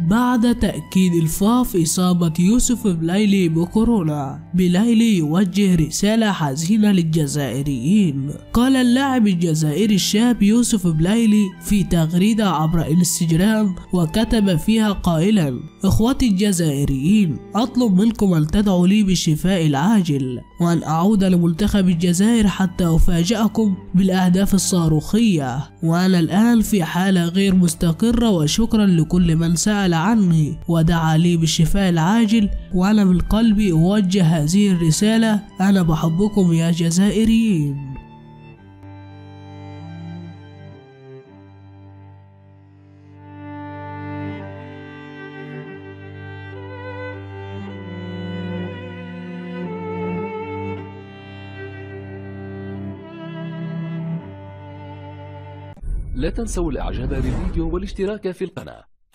بعد تأكيد الفاف إصابة يوسف بلايلي بكورونا بلايلي يوجه رسالة حزينة للجزائريين. قال اللاعب الجزائري الشاب يوسف بلايلي في تغريدة عبر إنستجرام وكتب فيها قائلا إخوتي الجزائريين أطلب منكم أن تدعوا لي بالشفاء العاجل وأن أعود لمنتخب الجزائر حتى أفاجئكم بالأهداف الصاروخية وأنا الآن في حالة غير مستقرة وشكرا لكل من سأل عني ودعا لي بالشفاء العاجل وأنا من قلبي أوجه هذه الرسالة أنا بحبكم يا جزائريين. لا تنسوا الاعجاب بالفيديو والاشتراك في القناة.